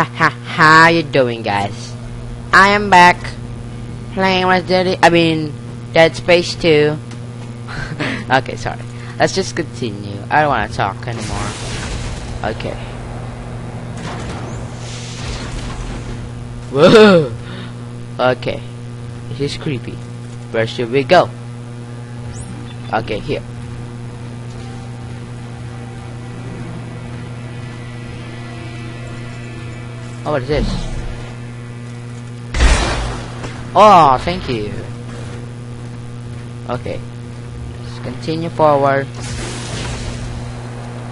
Ha ha, how you doing guys? I am back playing Resident I mean Dead Space 2. okay, sorry. Let's just continue. I don't want to talk anymore. Okay. Whoa! Okay. This is creepy. Where should we go? Okay, here. Oh, what is this? Oh, thank you. Okay. Let's continue forward.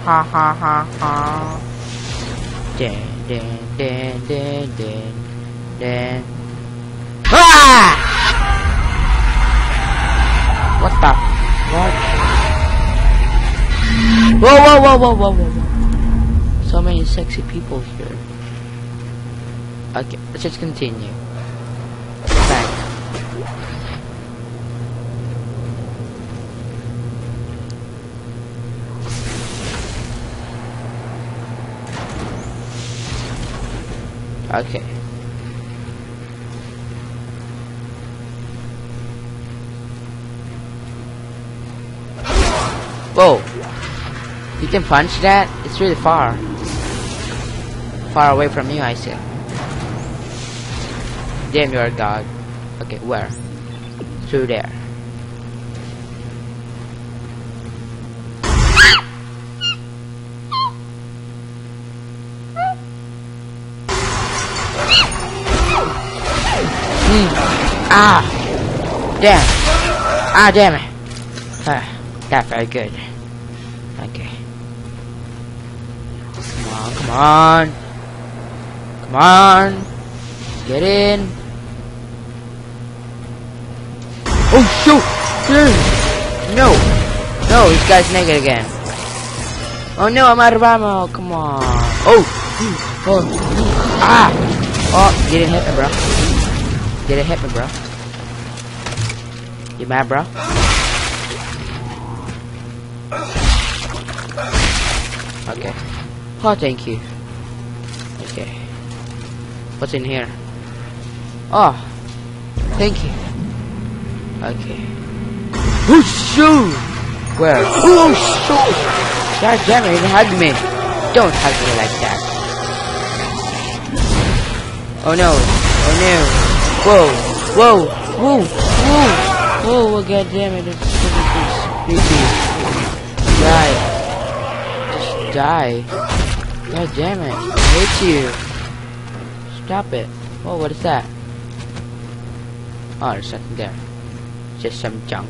Ha ha ha ha. Dun dun dun dun dun dun. Ah! What the? What? Whoa whoa whoa whoa whoa whoa whoa! So many sexy people here. Okay, let's just continue. Back. Okay. Whoa! You can punch that? It's really far. Far away from you, I see. Damn, you're a god. Okay, where? Through there. Mm. Ah! Damn! Ah, damn it! Ah, not very good. Okay. Come on, come on! Come on! Get in. Oh shoot! No! No, this guy's naked again. Oh no, I'm out of ammo. Come on. Oh! Oh! Ah! Oh, you didn't hit me, bro. You didn't hit me, bro. You mad, bro? Okay. Oh, thank you. Okay. What's in here? Oh, thank you. Okay. Oh shoot! Where? Oh shoot! God damn it! hug me. Don't hug me like that. Oh no! Oh no! Whoa! Whoa! Whoa! Whoa! Whoa! Oh, God damn it! It's creepy. Die! Just die! God damn it! I hate you. Stop it. Oh, what is that? Oh, there's nothing there. Just some junk.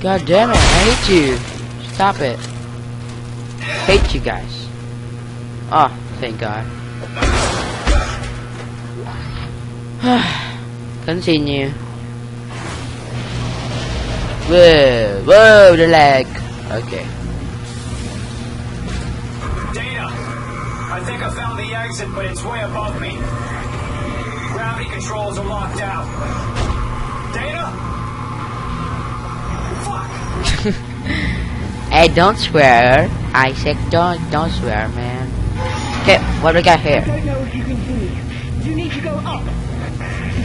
God damn it, I hate you. Stop it. Hate you guys. Oh, thank God. Continue. Whoa, whoa, the lag. Okay. Daina! I think I found the exit, but it's way above me. Gravity controls are locked out. Daina? Fuck! Hey, don't swear. Isaac, don't, don't swear, man. Okay, what do we got here? don't know if you can hear me. You need to go up.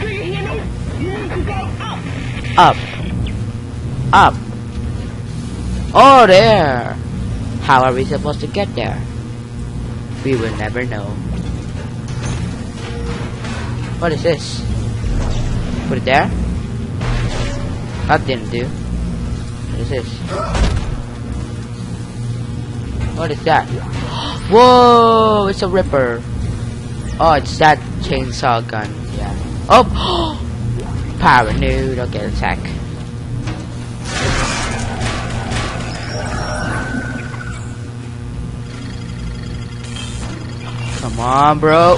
Do you hear me? You need to go up. Up. Up. Oh, there. How are we supposed to get there? We will never know. What is this? Put it there? That didn't do. What is this? What is that? Whoa! It's a ripper. Oh, it's that chainsaw gun. Yeah. Oh! Power node. Okay, attack. Come on, bro.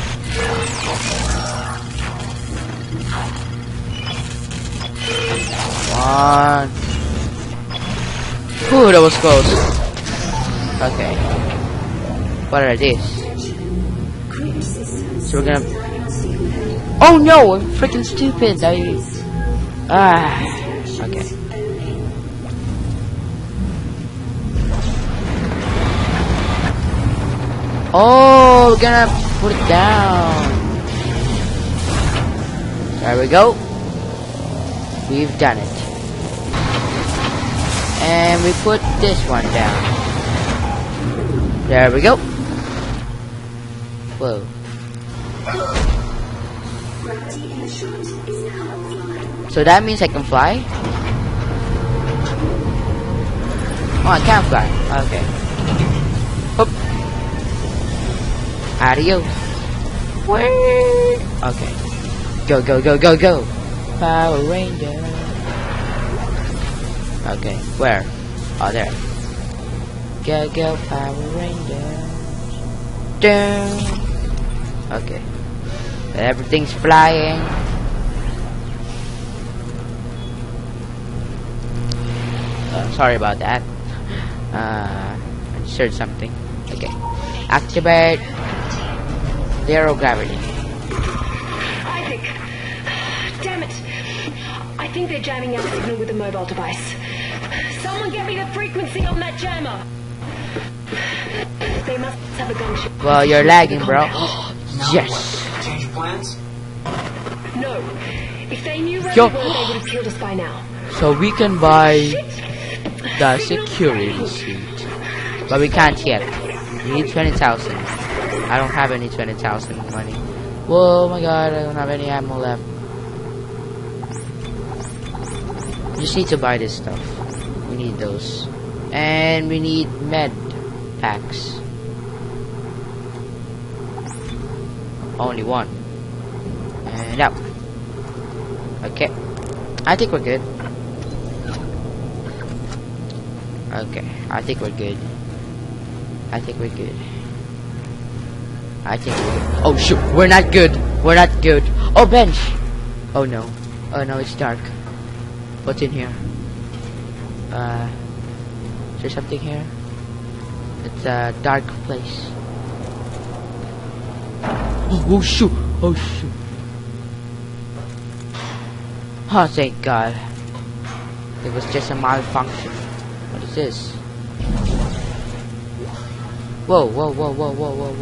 Come on. Ooh, that was close. Okay. What are these? So we're gonna. Oh no! I'm freaking stupid. I. Ah. Okay. Oh, we're gonna put it down. There we go. We've done it. And we put this one down. There we go. Whoa. So that means I can fly? Oh, I can fly. Okay. Hoop. Adios. Whee! Okay. Go, go, go, go, go. Power Ranger. Okay, where? Oh, there. Go, go, Power Ranger. Down. Okay. Everything's flying. Uh, sorry about that. Uh, I just heard something. Okay. Activate zero gravity. Isaac! Damn it! I think they're jamming our signal with a mobile device. Someone get me the frequency on that jammer! They must have a gunship. Well, you're lagging, bro. yes. Change your plans? No. If they knew where Yo. we were, they would have killed us by now. So we can buy the security suit, but we can't yet. We need twenty thousand. I don't have any twenty thousand money. Whoa, my God! I don't have any ammo left. We just need to buy this stuff. We need those, and we need med packs. Only one. And out. Okay. I think we're good. Okay, I think we're good. I think we're good. I think we're good. Oh shoot, we're not good. We're not good. Oh bench. Oh no. Oh no, it's dark. What's in here? Uh, is there something here? It's a dark place. Oh, shoot! Oh shoot! Oh, thank God. It was just a malfunction. What is this? Whoa, whoa, whoa, whoa, whoa, whoa,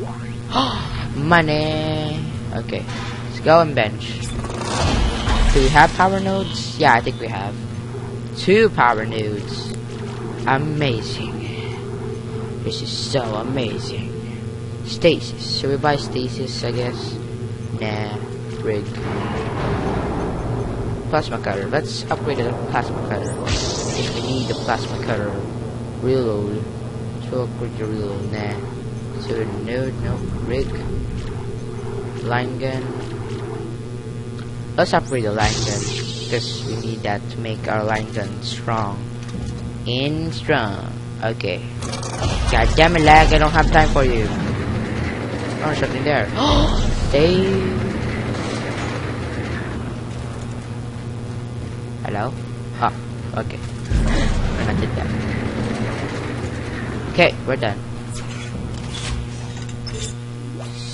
whoa. Money. Okay. Let's go and bench. Do we have power nodes? Yeah, I think we have. Two power nodes. Amazing. This is so amazing. Stasis. Should we buy stasis, I guess? Nah. Rig. Plasma cutter. Let's upgrade the plasma cutter. If we need the plasma cutter. Reload. So upgrade the reload. Nah. So no, no. Rig. Line gun. Let's upgrade the line gun. Because we need that to make our line gun strong. In strong. Okay. God damn it, lag. I don't have time for you. Oh, something there. Stay. Hello? Ah, okay. We're not dead. Okay, we're done.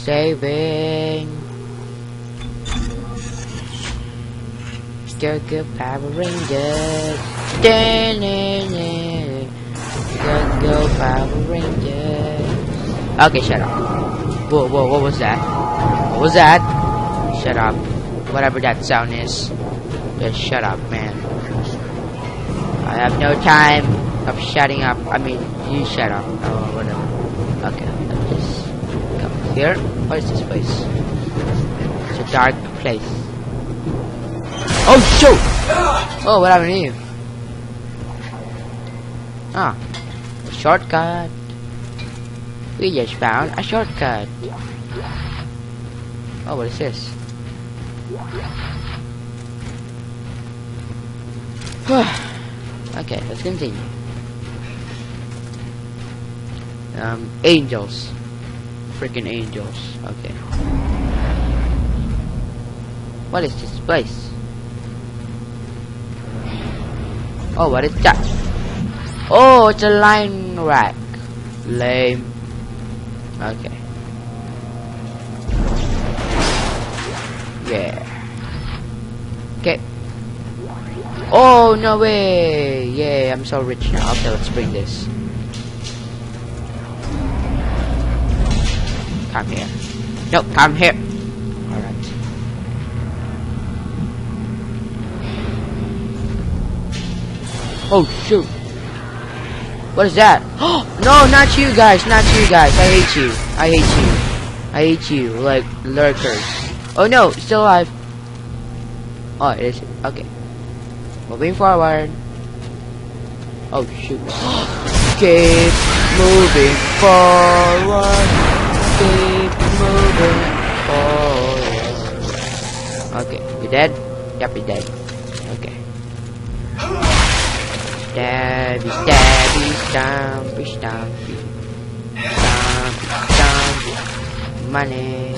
Saving. Go go Power Rangers. Da-na-na. Go go Power Rangers. Okay, shut up. Whoa, whoa, what was that? What was that? Shut up. Whatever that sound is. Just shut up, man. I have no time of shutting up. I mean, you shut up. Oh, whatever. Okay, let's just come here. What is this place? It's a dark place. Oh, shoot! Oh, what happened to you? Ah, shortcut. We just found a shortcut. Oh, what is this? okay, let's continue. Um, angels. Freaking angels. Okay. What is this place? Oh, what is that? Oh, it's a line rack. Lame. Okay. Yeah. Okay. Oh, no way. Yeah, I'm so rich now. Okay, let's bring this. Come here. No, come here. Alright. Oh, shoot. What is that? no, not you guys, not you guys. I hate you. I hate you. I hate you, like lurkers. Oh no, still alive. Oh, it is. Okay. Moving forward. Oh shoot. Keep moving forward. Keep moving forward. Okay, you dead? Yep, you dead. Stabby, stabby, stompy, stompy. Stompy, stompy. Money.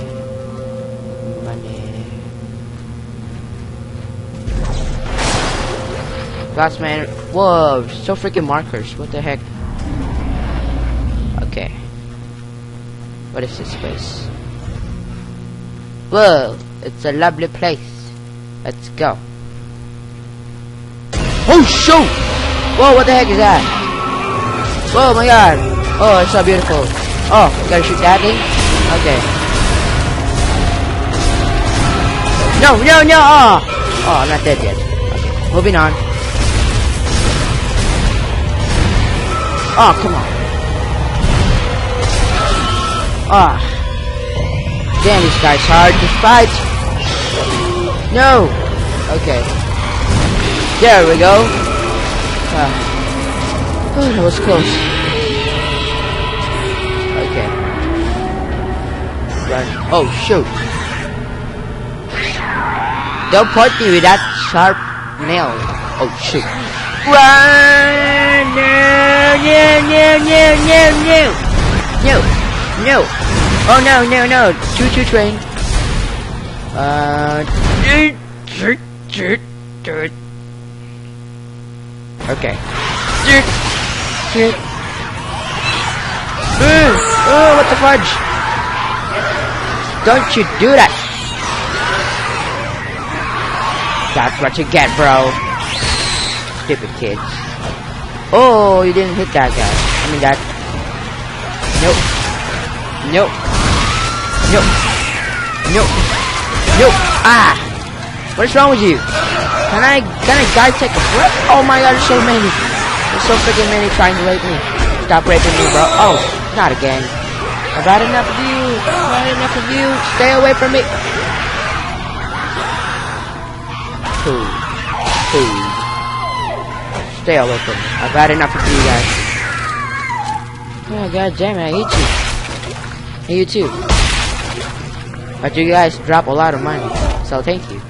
Money. Glass man. Whoa, so freaking markers. What the heck? Okay. What is this place? Whoa, it's a lovely place. Let's go. Oh, shoot! Whoa, what the heck is that? Whoa, my god. Oh, it's so beautiful. Oh, gotta shoot that thing? Okay. No, no, no! Oh, oh I'm not dead yet. Okay, moving on. Oh, come on. Ah. Oh. Damn, this guy's hard to fight. No. Okay. There we go. Ah. Oh, that was close. Okay. Run. Oh, shoot. Don't point me with that sharp nail. Oh, shoot. Run! No, no, no, no, no, no! No! No! Oh, no, no, no! Choo-choo train. Uh... Okay. Dude. Dude. Ooh. Oh, what the fudge? Don't you do that. That's what you get, bro. Stupid kids. Oh, you didn't hit that guy. I mean that. Nope. Nope. Nope. Nope. Nope. Ah! What is wrong with you? Can I, can a guy take a break? Oh my god, there's so many. There's so freaking many trying to rape me. Stop raping me, bro. Oh, not again. I've had enough of you. I've had enough of you. Stay away from me. Stay away from me. I've had enough of you guys. Oh god damn it, I hate you. And you too. But you guys drop a lot of money. So thank you.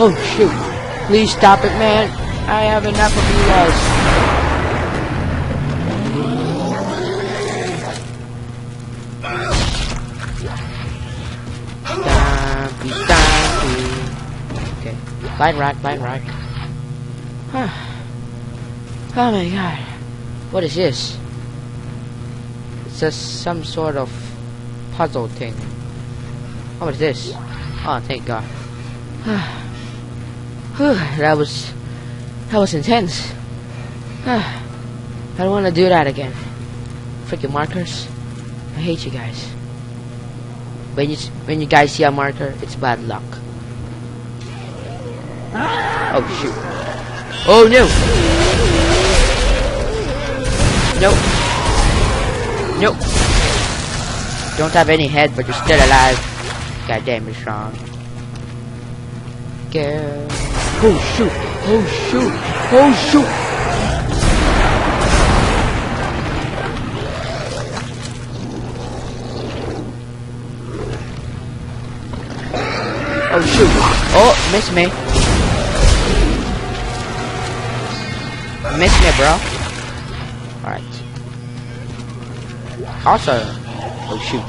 Oh shoot. Please stop it, man. I have enough of you guys. Okay. Line rack, line rack. oh my god. What is this? It's just some sort of puzzle thing. What is this? Oh, thank god. Whew, that was that was intense. Ah, I don't want to do that again. Freaking markers. I hate you guys. When you when you guys see a marker, it's bad luck. Oh shoot. Oh no. Nope. Nope. Don't have any head, but you're still alive. God damn, you're strong. Girl. Oh shoot! Oh shoot! Oh shoot! Oh shoot! Oh, miss me. Miss me, bro. Alright. Also, Oh shoot.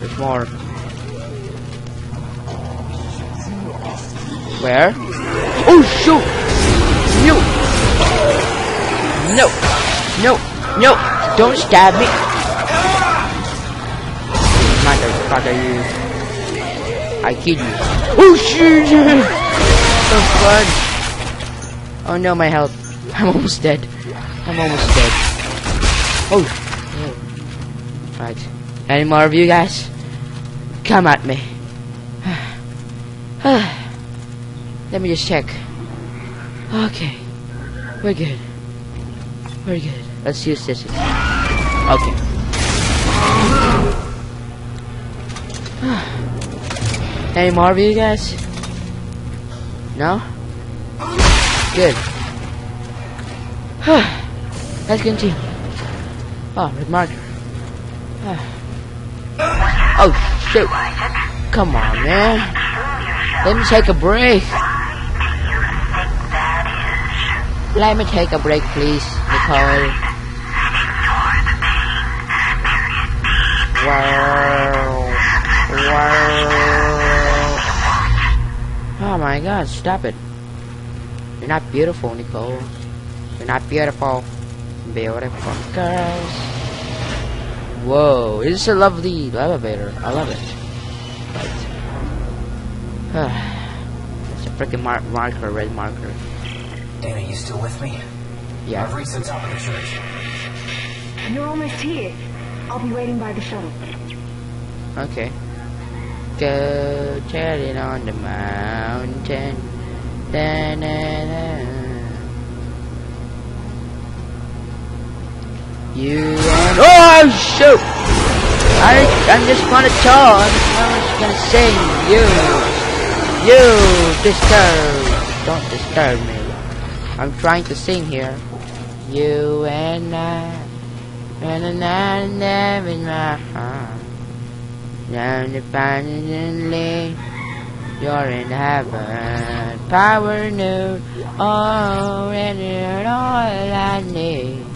There's more. Where? Oh shoot! No! No! No! No! Don't stab me! Motherfucker, you. I killed you. Oh shit! so fun! Oh no, my health. I'm almost dead. I'm almost dead. Oh! oh. Right. Any more of you guys? Come at me. Let me just check. Okay. We're good. We're good. Let's use this. Okay. Any more of you guys? No? Good. Let's continue. Oh, red marker. Oh, shoot. Come on, man. Let me take a break. Let me take a break, please, Nicole. Wow. Wow. Oh my god, stop it. You're not beautiful, Nicole. You're not beautiful. Beautiful girls. Whoa, this is a lovely elevator. I love it. It's a freaking mar marker, red marker. Daina, you still with me? Yeah. I've reached the top of the church. You're almost here. I'll be waiting by the shuttle. Okay. Go chatting on the mountain. Da, na, na. You and oh shoot! I I'm just gonna talk. I'm just gonna sing. You, you disturb. Don't disturb me. I'm trying to sing here. You and I, and I, I, in my heart. Now the you're in heaven. Power new, oh, and you're all I need.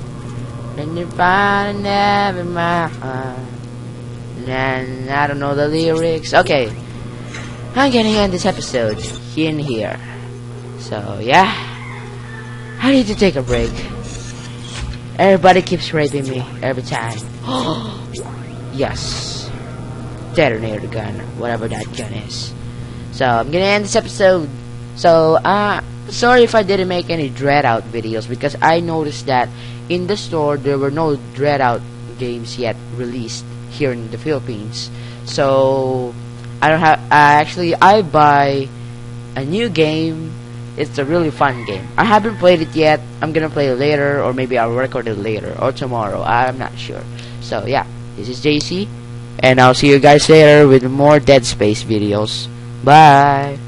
And you find heaven, my heart. And I don't know the lyrics. Okay, I'm getting end this episode in here. So yeah, I need to take a break. Everybody keeps raping me every time. yes detonator gun, whatever that gun is. So I'm gonna end this episode. So uh sorry if I didn't make any DreadOut videos because I noticed that in the store there were no DreadOut games yet released here in the Philippines. So I don't have uh, actually I buy a new game. It's a really fun game. I haven't played it yet. I'm gonna play it later or maybe I'll record it later or tomorrow. I'm not sure. So yeah, this is JC and I'll see you guys later with more Dead Space videos. Bye!